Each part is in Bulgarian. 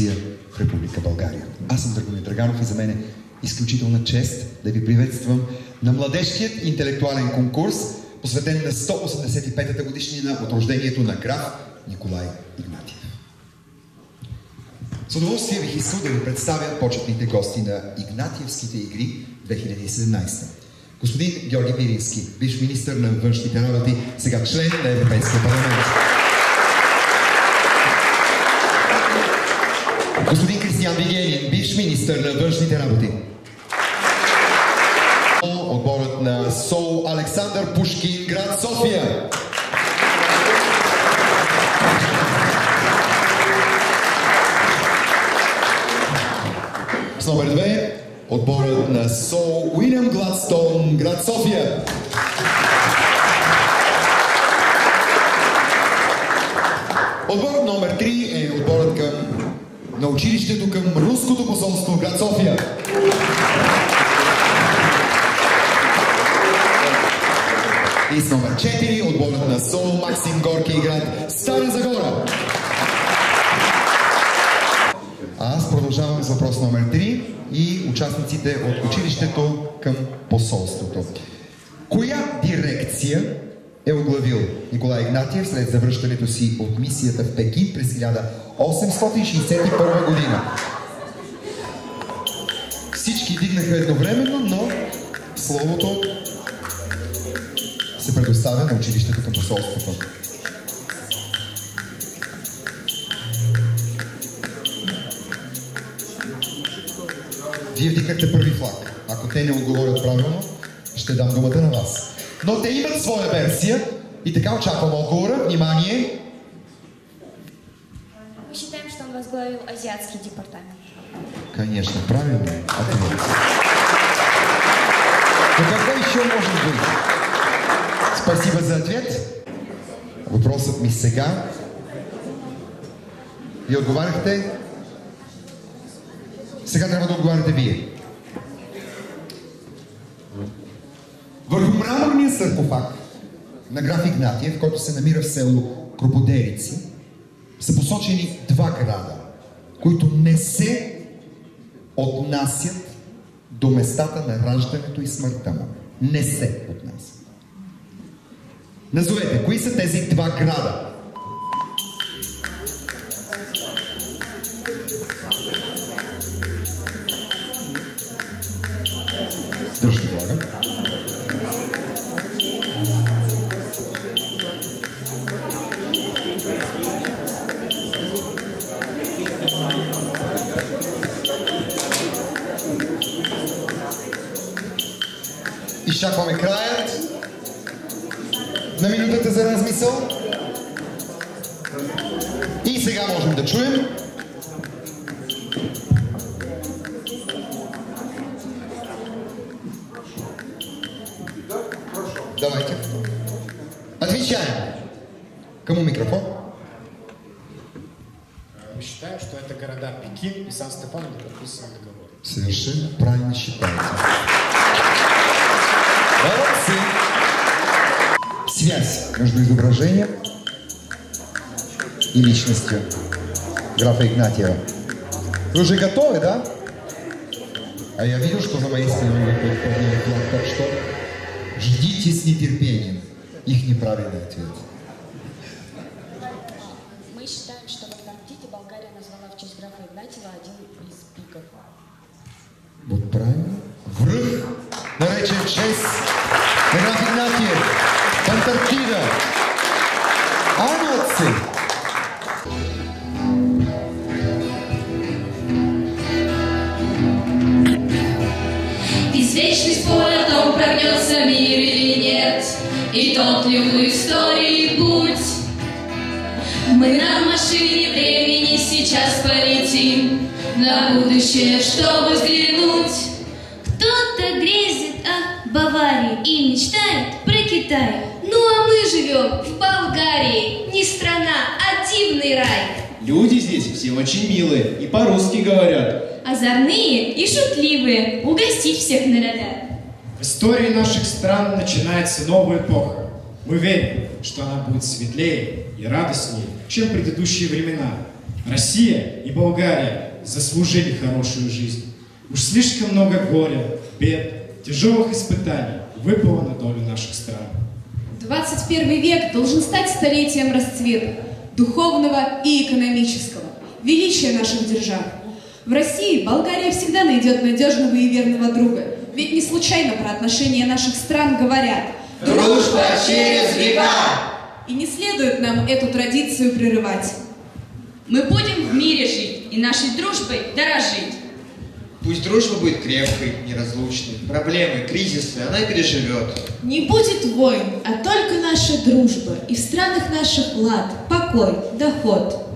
Русия в Република България. Аз съм Драгомир Драганов и за мен е изключителна чест да ви приветствам на младежкият интелектуален конкурс, посветен на 185-та годишнина от рождението на граф Николай Игнатиев. С удоволствие бих искал да ви представя почетните гости на Игнатиевските игри 2017. Господин Георги Пирински, бивш министър на външните работи, сега член на Европейския парламент. Господин Кристиан Вигенин, бивш министър на външните работи. Отборът на СОУ Александър Пушкин, град София. С номер две отборът на СОУ Уилям Гладстон, град София. Училището към Руското посолство град София. И с номер 4 отборът на СОУ Максим Горки град Стара Загора. Аз продължавам с въпрос номер 3 и участниците от училището към посолството. Коя дирекция е оглавил Николай Игнатиев след завръщането си от мисията в Пекин през 1861 година. Всички дигнаха едновременно, но словото се предоставя на училището към посолството. Вие вдигнахте първи флаг. Ако те не отговорят правилно, ще дам думата на вас. Но те имат своя версия и така очаквам отговора. Внимание! Мы считаем, что он возглавил азиатский департамент. Конечно, правильно. Ответ. Но какво еще может быть? Спасибо за ответ. Въпросът ми сега. Вие отговаряхте. Сега трябва да отговаряте вие. Мраморния саркофаг на граф Игнатиев, който се намира в село Кроподерици, са посочени два града, които не се отнасят до местата на раждането и смъртта му. Не се отнасят. Назовете, кои са тези два града? Изчакваме краят на минутата за размисъл. И сега можем да чуем Давайте. Отвечаем. Кому микрофон? Мы считаем, что это города Пекин и Сан-Стефан, где подписан договор. Совершенно правильно между изображением и личностью графа Игнатьева. Вы уже готовы, да? А я вижу, что за моей спиной выходит поднятый флаг, так что ждите с нетерпением их неправильный ответ. Мы считаем, что в Антарктиде Болгария назвала в честь графа Игнатьева один из пиков. Вот правильно. Връх, наречен в чест на граф Игнатиев, Антарктида. А молодцы! Извечный спор о том, прогнется мир или нет, И тот ли в истории путь. Мы на машине времени сейчас полетим На будущее, чтобы взглянуть. Кто-то грезит о Баварии И мечтает Китай. Живем в Болгарии. Не страна, а дивный рай. Люди здесь все очень милые и по-русски говорят. Озорные и шутливые. Угостить всех норовят. В истории наших стран начинается новая эпоха. Мы верим, что она будет светлее и радостнее, чем предыдущие времена. Россия и Болгария заслужили хорошую жизнь. Уж слишком много горя, бед, тяжелых испытаний выпало на долю наших стран. 21 век должен стать столетием расцвета, духовного и экономического, величия наших держав. В России Болгария всегда найдет надежного и верного друга, ведь не случайно про отношения наших стран говорят Дружба через века! И не следует нам эту традицию прерывать. Мы будем в мире жить и нашей дружбой дорожить. Пусть дружба будет крепкой, неразлучной. Проблемы, кризисы она переживет. Не будет войн, а только наша дружба, и в странах наших лад, покой, доход.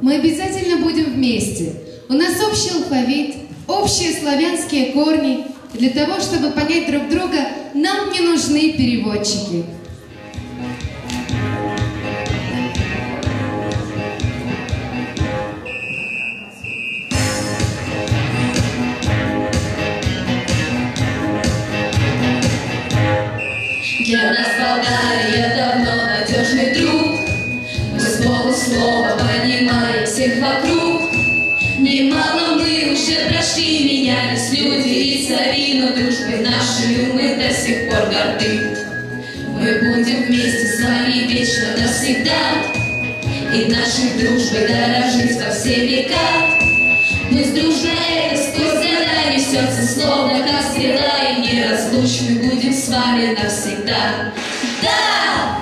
Мы обязательно будем вместе. У нас общий алфавит, общие славянские корни. Для того, чтобы понять друг друга, нам не нужны переводчики. Мы будем вместе с вами вечно навсегда, и нашей дружбой дорожить во все века. Пусть дружно это сквозь года несется, словно как стрела, и неразлучны будем с вами навсегда. Да!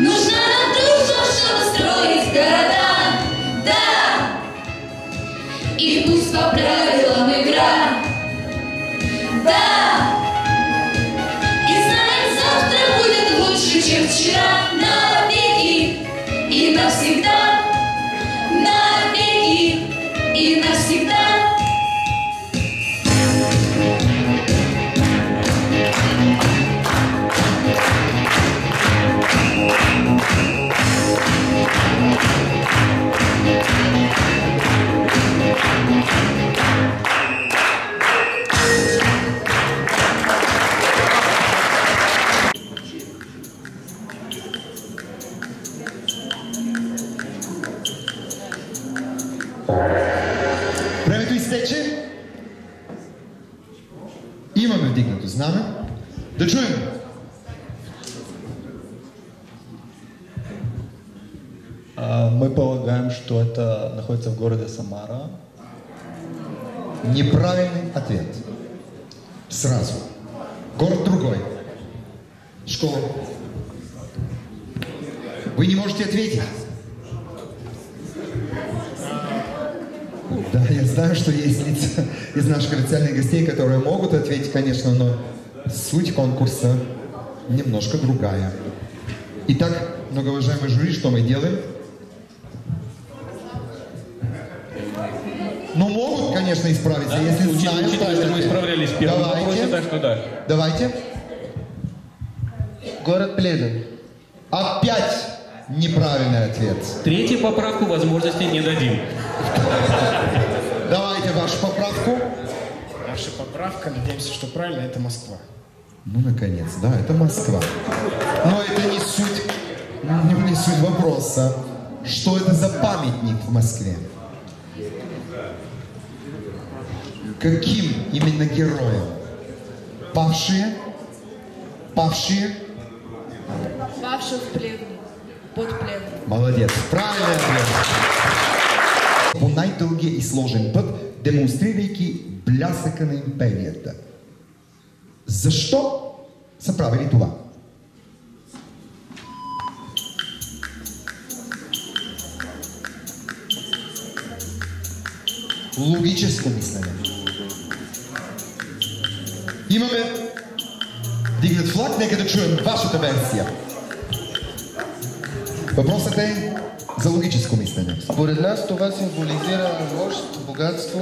Нужна нам дружба, чтобы строить города. Да! И пусть по правилам игра. Да! Hallelujah. Времето изтече. Имаме вдигнато знаме. Да чуем. А, Мы полагаем, что это находится в городе Самара. Неправильный ответ. Сразу. Город другой. Школа. Вы не можете ответить. Да, я знаю, что есть лица из наших официальных гостей, которые могут ответить, конечно, но суть конкурса немножко другая. Итак, многоуважаемый жюри, что мы делаем? Ну, могут, конечно, исправиться, если Учит- знают. Учитывая, что мы исправлялись в первом Давайте. вопросе, так что да. Давайте. Город Плевен. Опять неправильный ответ. Третью поправку возможности не дадим. Давайте вашу поправку. Наша поправка, надеемся, что правильно, это Москва. Ну, наконец, да, это Москва. Но это не суть, не, не суть вопроса. Что это за памятник в Москве? Каким именно героям? Павшие? Павшие? Павших в плевне, под плевне. Молодец. Правильный ответ. По най-дългия и сложен път, демонстрирайки блясъка на империята. Защо са правили това? Логическо мислене. Имаме дигнат флаг, нека да чуем вашата версия. Въпросът е за логическо мислене. Според нас това символизира мощ, богатство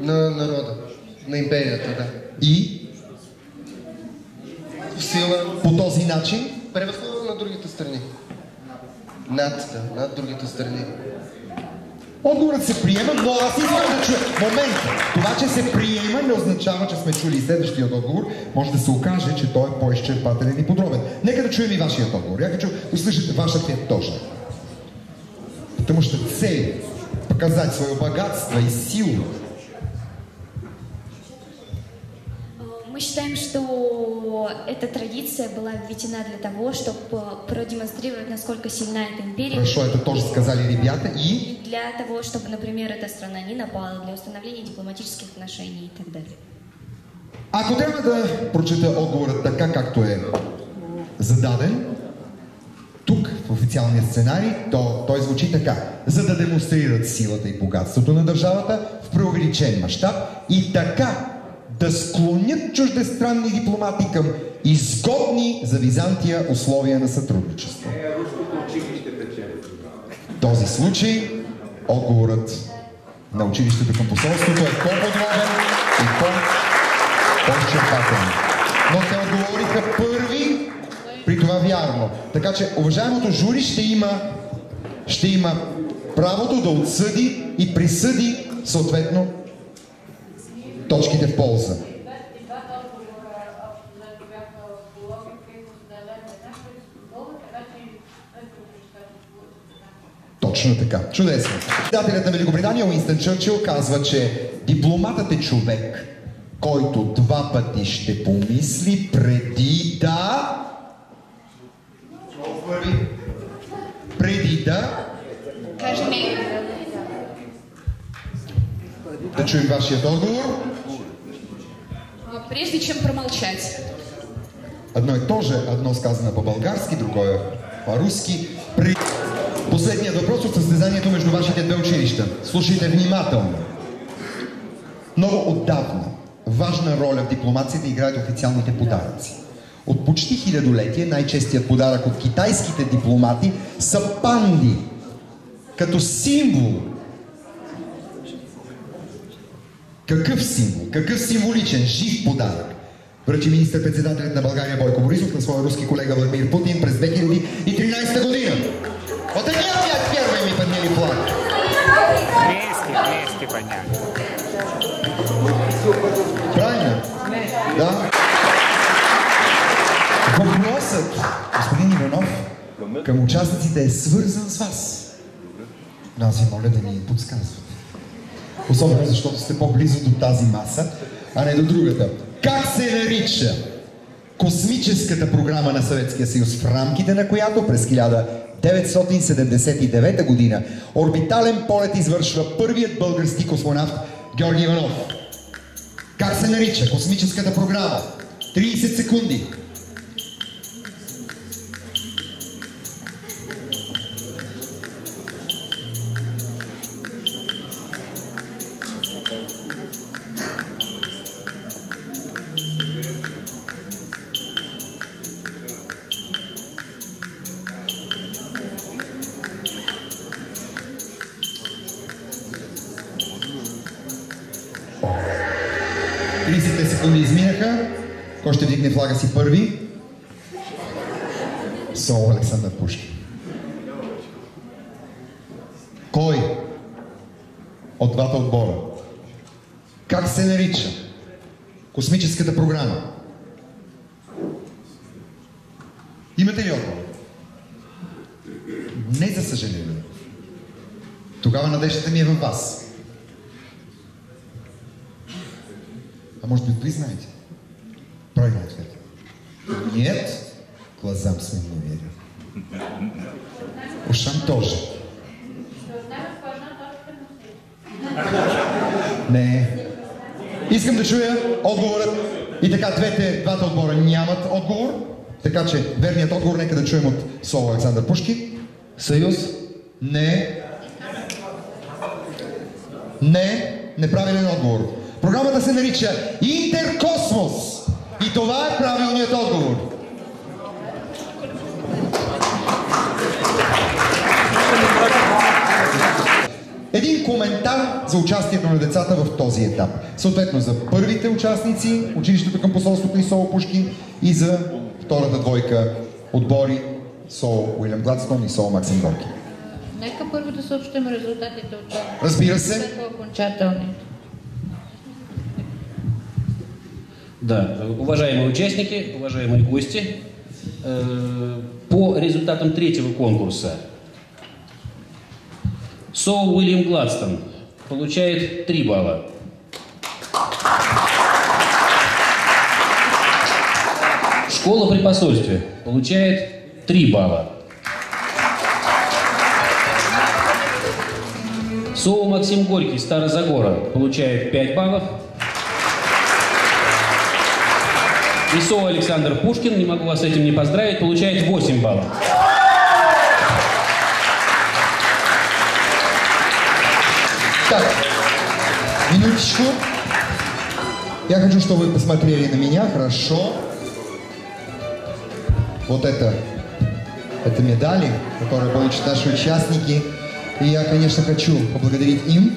на народа, на империята, да. И сила по този начин? Превъзходно на другите страни. Над, да, над другите страни. Отговорът се приема, но аз искам да чуя. Момент! Това, че се приема, не означава, че сме чули следващия отговор. Може да се окаже, че той е по-изчерпателен и подробен. Нека да чуем и вашият отговор. Я хочу услышать вашата е точно. Потому что цель показать свое богатство и силу Мы считаем, что эта традиция была введена для того, чтобы продемонстрировать, насколько сильна эта империя. Хорошо, это тоже сказали ребята. И И для того, чтобы, например, эта страна не напала, для установления дипломатических отношений и так далее. ако трябва да прочета отговора така, както е зададен, тук в официалния сценарий, то той звучи така. За да демонстрират силата и богатството на държавата в преувеличен мащаб и така да склонят чуждестранни дипломати към изгодни за Византия условия на сътрудничество. Е. В този случай отговорът на училището към посолството е по-подробен и по- по-изчерпателен. Това вярно. Така че уважаемото жури ще има, ще има правото да отсъди и присъди съответно точките в полза. Точно така. Чудесно. Председателят на Великобритания Уинстън Чърчил казва, че дипломатът е човек, който два пъти ще помисли преди да... Преди да... Каже не. Да чуем вашият отговор. Прежде чем промолчать. Едно е тоже, едно сказано по-български, друго е по-руски. При... Последният въпрос от състезанието между вашите две училища. Слушайте внимателно. Много отдавна важна роля в дипломацията играят официалните подаръци. От почти хилядолетие най-честият подарък от китайските дипломати са панди, като символ. Какъв символ? Какъв символичен, жив подарък? Връчи министър-председателят на България Бойко Борисов на своя руски колега Владимир Путин през 2013 година. Вот они опять первыми подняли флаг. Вместе, вместе подняли. Към участниците е свързан с вас. Но аз ви моля да ни подсказвате. Особено защото сте по-близо до тази маса, а не до другата. Как се нарича космическата програма на Съветския съюз, в рамките на която през 1979 година орбитален полет извършва първият български космонавт Георги Иванов? Как се нарича космическата програма? 30 секунди. Кой ще вдигне флага си първи? Сол Александър Пушкин. Кой от двата отбора? Как се нарича космическата програма? Имате ли отговор? Не, за съжаление. Тогава надеждата ми е във вас. А может быть, вы знаете? Правильный ответ. Нет, глазам своим не верю. Ушам тоже. Не. Искам да чуя отговорът. И така, двете, двата отбора нямат отговор. Така че, верният отговор нека да чуем от Соло Александър Пушки. Съюз? Не. Не. Неправилен отговор. Програмата се нарича Интеркосмос. И това е правилният отговор. Един коментар за участието на децата в този етап. Съответно за първите участници, училището към посолството и Соло Пушкин и за втората двойка отбори Сол Уилям Гладстон и Сол Максим Горки. Нека първо да съобщим резултатите от това. Разбира се. Окончателни. Да, уважаемые участники, уважаемые гости, э, по результатам третьего конкурса Соу Уильям Гладстон получает 3 балла. Школа при посольстве получает 3 балла. Соу Максим Горький, Старозагора, получает 5 баллов. И Соу Александр Пушкин, не могу вас с этим не поздравить, получает 8 баллов. Так, минуточку. Я хочу, чтобы вы посмотрели на меня, хорошо. Вот это, это медали, которые получат наши участники. И я, конечно, хочу поблагодарить им